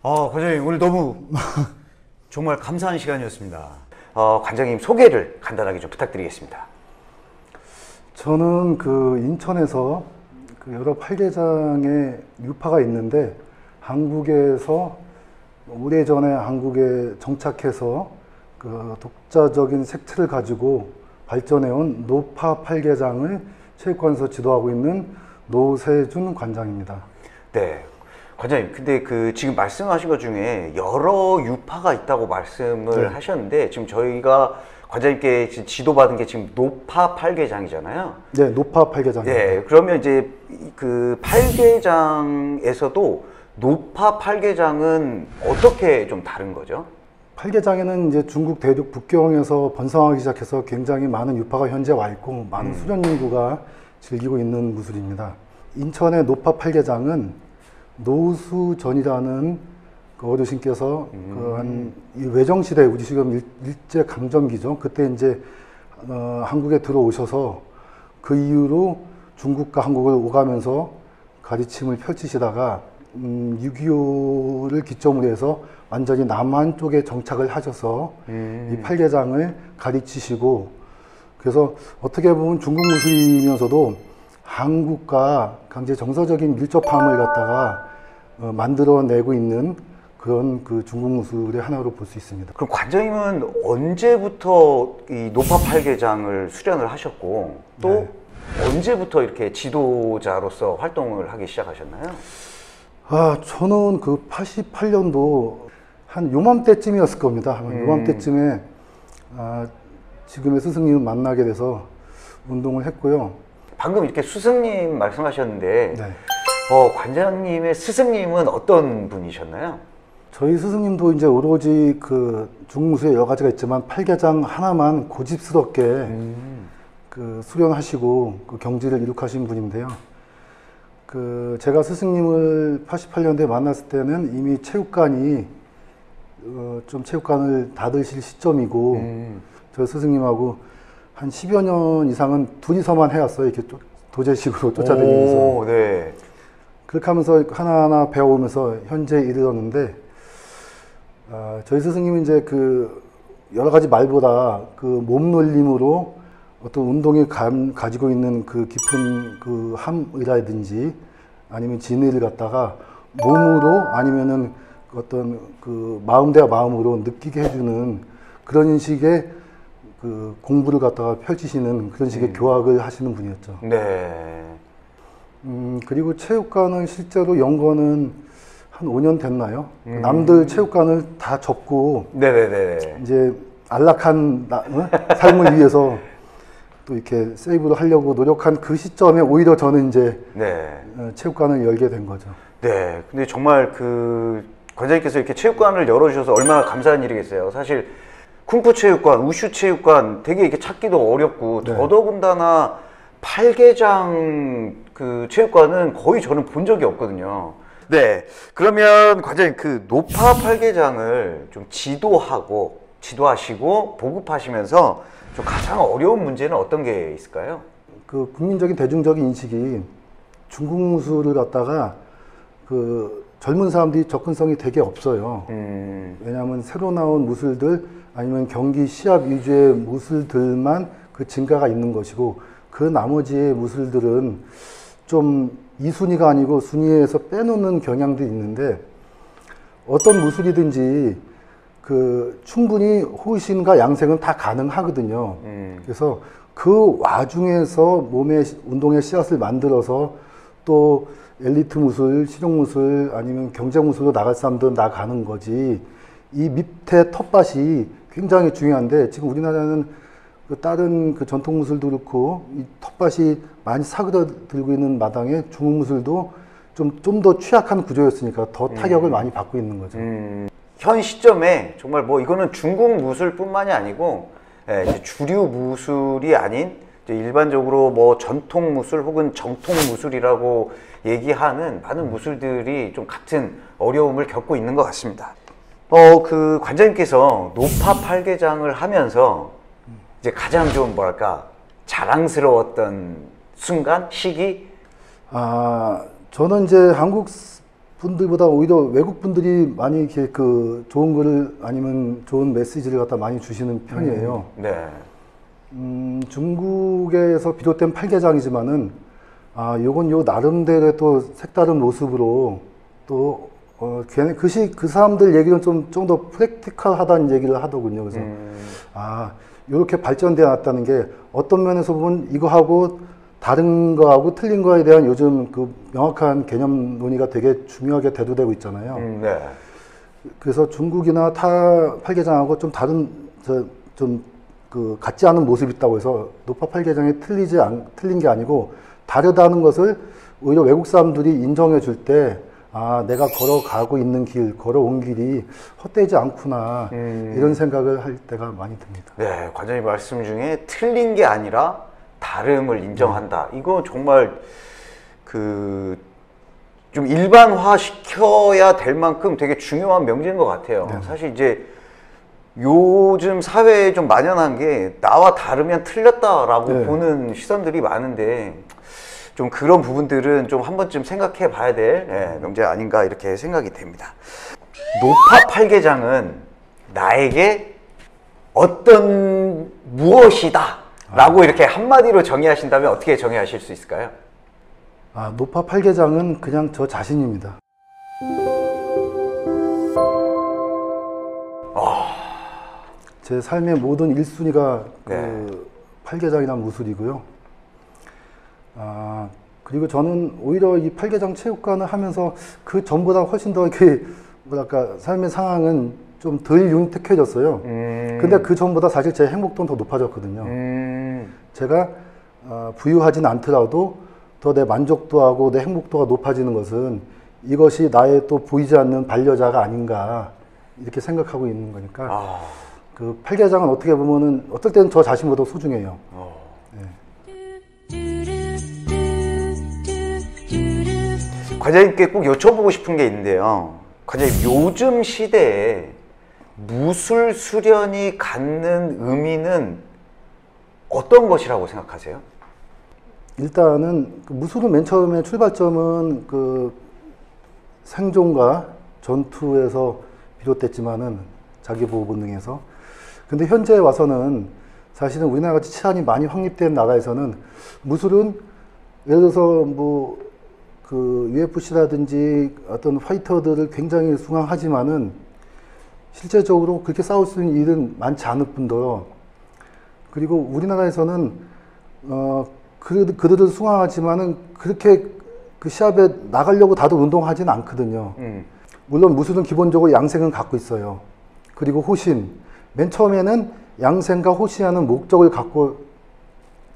아, 관장님 오늘 너무 정말 감사한 시간이었습니다. 어, 관장님 소개를 간단하게 좀 부탁드리겠습니다. 저는 그 인천에서 그 여러 팔계장의 유파가 있는데 한국에서 오래전에 한국에 정착해서 그 독자적인 색채를 가지고 발전해온 노파 팔계장을 체육관에서 지도하고 있는 노세준 관장입니다. 네. 관장님, 근데 그 지금 말씀하신 것 중에 여러 유파가 있다고 말씀을 네. 하셨는데 지금 저희가 관장님께 지- 지도받은 게 지금 노파 팔계장이잖아요. 네, 노파 팔계장입니다. 네, 그러면 이제 이- 그 팔계장에서도 노파 팔계장은 어떻게 좀 다른 거죠? 팔계장에는 이제 중국 대륙 북경에서 번성하기 시작해서 굉장히 많은 유파가 현재 와 있고 많은 수련 인구가 즐기고 있는 무술입니다. 인천의 노파 팔계장은 노수 전이라는 그 어르신께서 그한 외정 시대 우리 지금 일, 일제 강점기죠. 그때 이제 어, 한국에 들어오셔서 그 이후로 중국과 한국을 오가면서 가르침을 펼치시다가 음, 6.25를 기점으로 해서 완전히 남한 쪽에 정착을 하셔서 이 팔계장을 가르치시고 그래서 어떻게 보면 중국 무술이면서도 한국과 강제 정서적인 밀접함을 갖다가 어, 만들어내고 있는 그런 그 중국 무술의 하나로 볼 수 있습니다. 그럼 관장님은 언제부터 이 노파 팔계장을 수련을 하셨고 또 네. 언제부터 이렇게 지도자로서 활동을 하기 시작하셨나요? 아, 저는 그 88년도 한 요맘때쯤이었을 겁니다. 아마 요맘때쯤에 아, 지금의 스승님을 만나게 돼서 운동을 했고요. 방금 이렇게 스승님 말씀하셨는데 네. 어, 관장님의 스승님은 어떤 분이셨나요? 저희 스승님도 이제 오로지 그 중무수에 여러 가지가 있지만 팔계장 하나만 고집스럽게 그 수련하시고 그 경지를 이룩하신 분인데요. 그 제가 스승님을 88년도에 만났을 때는 이미 체육관이 어, 좀 체육관을 닫으실 시점이고 음. 저 스승님하고 한 10여 년 이상은 둘이서만 해왔어요. 이렇게 쫓- 도제식으로 쫓아다니면서. 오, 네. 그렇게 하면서 하나하나 배워오면서 현재에 이르렀는데, 아, 저희 스승님은 이제 그 여러 가지 말보다 그 몸놀림으로 어떤 운동이 감, 가지고 있는 그 깊은 그 함이라든지 아니면 진의를 갖다가 몸으로 아니면은 어떤 그 마음대와 마음으로 느끼게 해주는 그런 식의 그 공부를 갖다가 펼치시는 그런 식의 교학을 하시는 분이었죠. 네. 음, 그리고 체육관은 실제로 연거는 한 5년 됐나요? 남들 체육관을 다 접고 네네네. 이제 안락한 나- 어? 삶을 위해서 또 이렇게 세이브를 하려고 노력한 그 시점에 오히려 저는 이제 네. 어, 체육관을 열게 된 거죠. 네. 근데 정말 그 관장님께서 이렇게 체육관을 열어주셔서 얼마나 감사한 일이겠어요. 사실 쿵푸 체육관, 우슈 체육관 되게 이렇게 찾기도 어렵고 네. 더더군다나 팔계장 그 체육관은 거의 저는 본 적이 없거든요. 네. 그러면 관장님 그 노파 팔계장을 좀 지도하고 지도하시고 보급하시면서 좀 가장 어려운 문제는 어떤 게 있을까요? 그 국민적인 대중적인 인식이 중국 무술을 갖다가 그 젊은 사람들이 접근성이 되게 없어요. 음, 왜냐하면 새로 나온 무술들 아니면 경기 시합 위주의 무술들만 그 증가가 있는 것이고 그 나머지의 무술들은 좀 이순위가 아니고 순위에서 빼놓는 경향들이 있는데 어떤 무술이든지 그 충분히 호신과 양생은 다 가능하거든요. 음. 그래서 그 와중에서 몸의 시- 운동의 씨앗을 만들어서 또 엘리트 무술, 실용 무술 아니면 경제 무술로 나갈 사람들은 나가는 거지. 이 밑에 텃밭이 굉장히 중요한데 지금 우리나라는 그 다른 그 전통 무술도 그렇고 이 텃밭이 많이 사그라들고 있는 마당에 중국 무술도 좀 좀 더 취약한 구조였으니까 더 타격을 많이 받고 있는 거죠. 음, 현 시점에 정말 뭐 이거는 중국 무술뿐만이 아니고 예, 주류 무술이 아닌 일반적으로 뭐 전통 무술 혹은 정통 무술이라고 얘기하는 많은 무술들이 좀 같은 어려움을 겪고 있는 것 같습니다. 어, 그 관장님께서 노파 팔계장을 하면서 이제 가장 좀 뭐랄까 자랑스러웠던 순간, 시기? 아, 저는 이제 한국 스- 분들보다 오히려 외국 분들이 많이 이렇게 그 좋은 글을 아니면 좋은 메시지를 갖다 많이 주시는 편이에요. 네. 음, 중국에서 비롯된 팔계장이지만은 아, 요건 요 나름대로의 또 색다른 모습으로 또 어, 걔네 그시 그 사람들 얘기는 좀 좀 더 프랙티컬하다는 얘기를 하더군요. 그래서 음, 아, 이렇게 발전되어 왔다는 게 어떤 면에서 보면 이거하고 다른 거하고 틀린 거에 대한 요즘 그 명확한 개념 논의가 되게 중요하게 대두되고 있잖아요. 음, 네. 그래서 중국이나 타 팔계장하고 좀 다른 좀 그 같지 않은 모습이 있다고 해서 노파 팔계장이 틀리지 않, 틀린 게 아니고 다르다는 것을 오히려 외국 사람들이 인정해 줄 때 아, 내가 걸어가고 있는 길, 걸어온 길이 헛되지 않구나. 음. 이런 생각을 할 때가 많이 듭니다. 네, 관장님 말씀 중에 틀린 게 아니라 다름을 인정한다. 이거 정말 그 좀 일반화 시켜야 될 만큼 되게 중요한 명제인 것 같아요. 사실 이제 요즘 사회에 좀 만연한 게 나와 다르면 틀렸다라고 네. 보는 시선들이 많은데 좀 그런 부분들은 좀 한 번쯤 생각해 봐야 될 예, 명제 아닌가 이렇게 생각이 됩니다. 노파 팔계장은 나에게 어떤 무엇이다 라고 이렇게 한마디로 정의하신다면 어떻게 정의하실 수 있을까요? 아, 노파 팔계장은 그냥 저 자신입니다. 제 삶의 모든 일순위가 네. 그 팔계장이란 무술이고요. 아, 그리고 저는 오히려 이 팔계장 체육관을 하면서 그 전보다 훨씬 더 이렇게 뭐랄까 삶의 상황은 좀 덜 윤택해졌어요. 음, 근데 그 전보다 사실 제 행복도는 더 높아졌거든요. 음, 제가 어, 부유하진 않더라도 더 내 만족도하고 내 행복도가 높아지는 것은 이것이 나의 또 보이지 않는 반려자가 아닌가 이렇게 생각하고 있는 거니까 아, 그 팔계장은 어떻게 보면은 어떨 때는 저 자신보다 소중해요. 어. 과장님께 꼭 여쭤보고 싶은 게 있는데요. 과장님, 요즘 시대에 무술 수련이 갖는 의미는 어떤 것이라고 생각하세요? 일단은 그 무술은 맨 처음에 출발점은 그 생존과 전투에서 비롯됐지만은 자기 보호 본능에서 근데 현재 와서는 사실은 우리나라 같이 치안이 많이 확립된 나라에서는 무술은 예를 들어서 뭐 그 UFC라든지 어떤 파이터들을 굉장히 숭앙하지만은 실제적으로 그렇게 싸울 수 있는 일은 많지 않을 뿐더러 그리고 우리나라에서는 어 그, 그들을 숭앙하지만은 그렇게 그 시합에 나가려고 다들 운동하지는 않거든요. 음, 물론 무술은 기본적으로 양생은 갖고 있어요. 그리고 호신. 맨 처음에는 양생과 호신하는 목적을 갖고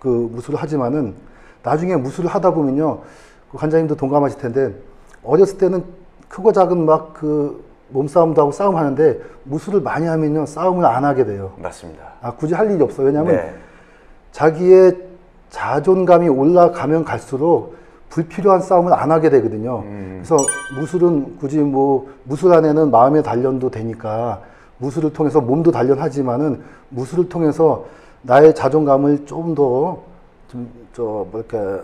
그 무술을 하지만은 나중에 무술을 하다 보면요. 그 관장님도 동감하실 텐데 어렸을 때는 크고 작은 막 그 몸싸움도 하고 싸움하는데 무술을 많이 하면요. 싸움을 안 하게 돼요. 맞습니다. 아, 굳이 할 일이 없어요. 왜냐하면 네. 자기의 자존감이 올라가면 갈수록 불필요한 싸움을 안 하게 되거든요. 음. 그래서 무술은 굳이 뭐 무술 안에는 마음의 단련도 되니까 무술을 통해서 몸도 단련하지만은 무술을 통해서 나의 자존감을 좀 더 좀저 뭐랄까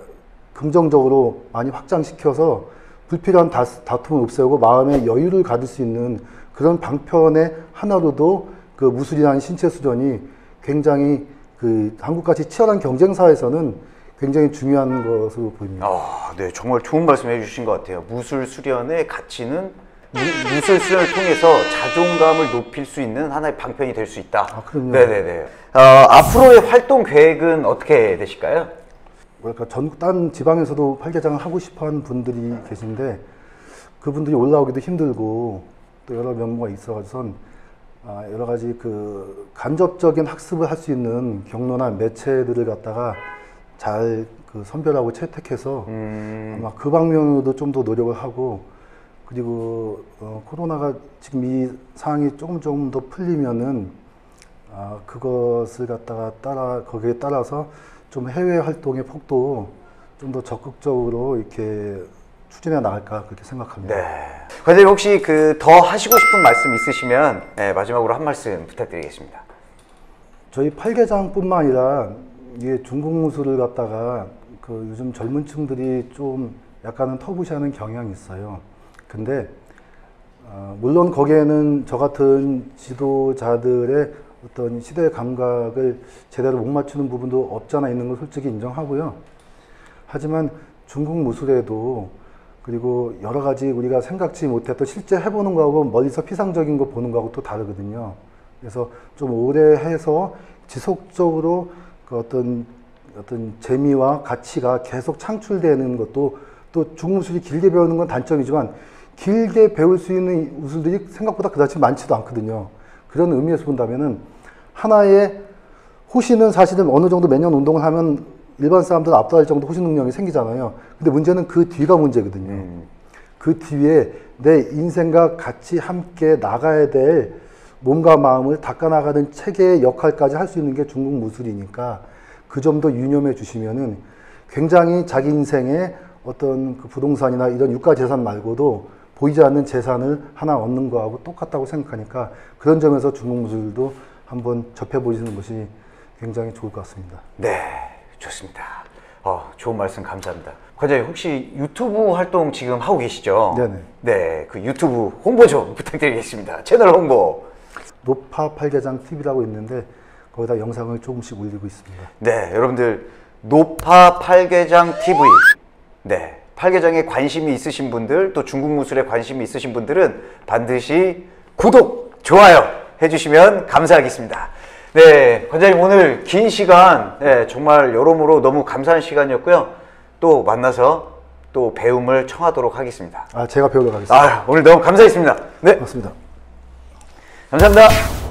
긍정적으로 많이 확장시켜서 불필요한 다, 다툼을 없애고 마음의 여유를 가질 수 있는 그런 방편의 하나로도 그 무술이라는 신체 수련이 굉장히 그 한국같이 치열한 경쟁 사회에서는 굉장히 중요한 것으로 보입니다. 아, 네, 정말 좋은 말씀 해 주신 것 같아요. 무술 수련의 가치는 무, 무술 수련을 통해서 자존감을 높일 수 있는 하나의 방편이 될 수 있다. 아, 그럼요. 네네네. 어, 앞으로의 활동 계획은 어떻게 되실까요? 뭐랄까 전국 딴 지방에서도 팔계장을 하고 싶어하는 분들이 계신데 그분들이 올라오기도 힘들고 또 여러 명목가 있어가지고선 아, 여러 가지 그 간접적인 학습을 할 수 있는 경로나 매체들을 갖다가 잘 그 선별하고 채택해서 음, 아마 그 방면으로도 좀 더 노력을 하고 그리고 어, 코로나가 지금 이 상황이 조금 조금 더 풀리면은 아, 그것을 갖다가 따라 거기에 따라서 좀 해외 활동의 폭도 좀 더 적극적으로 이렇게 추진해 나갈까 그렇게 생각합니다. 네. 관장님 혹시 그 더 하시고 싶은 말씀 있으시면 네, 마지막으로 한 말씀 부탁드리겠습니다. 저희 팔계장뿐만 아니라 이게 중국 무술을 갖다가 그 요즘 젊은 층들이 좀 약간은 터부시하는 경향이 있어요. 근데 어, 물론 거기에는 저 같은 지도자들의 어떤 시대 감각을 제대로 못 맞추는 부분도 없잖아 있는 걸 솔직히 인정하고요. 하지만 중국 무술에도 그리고 여러 가지 우리가 생각지 못했던 실제 해보는 거하고 멀리서 피상적인 거 보는 거하고 또 다르거든요. 그래서 좀 오래 해서 지속적으로 그 어떤 어떤 재미와 가치가 계속 창출되는 것도 또 중국 무술이 길게 배우는 건 단점이지만 길게 배울 수 있는 무술들이 생각보다 그다지 많지도 않거든요. 그런 의미에서 본다면은 하나의 호시는 사실은 어느 정도 매년 운동을 하면 일반 사람들은 압도할 정도 호시 능력이 생기잖아요. 근데 문제는 그 뒤가 문제거든요. 그 뒤에 내 인생과 같이 함께 나가야 될 몸과 마음을 닦아나가는 체계의 역할까지 할 수 있는 게 중국 무술이니까 그 점도 유념해 주시면은 굉장히 자기 인생의 어떤 그 부동산이나 이런 유가 재산 말고도 보이지 않는 재산을 하나 얻는 거하고 똑같다고 생각하니까 그런 점에서 중국 무술도 한번 접해 보시는 것이 굉장히 좋을 것 같습니다. 네, 좋습니다. 어, 좋은 말씀 감사합니다. 과장님 혹시 유튜브 활동 지금 하고 계시죠? 네네. 네, 그 유튜브 홍보 좀 부탁드리겠습니다. 채널 홍보. 노파 팔계장 TV라고 있는데 거기다 영상을 조금씩 올리고 있습니다. 네, 여러분들 노파 팔계장 TV. 네, 팔계장에 관심이 있으신 분들, 또 중국 무술에 관심이 있으신 분들은 반드시 구독, 좋아요 해주시면 감사하겠습니다. 네, 관장님 오늘 긴 시간 네, 정말 여러모로 너무 감사한 시간이었고요. 또 만나서 또 배움을 청하도록 하겠습니다. 아 제가 배우러 가겠습니다. 아, 오늘 너무 감사했습니다. 네, 고맙습니다. 감사합니다.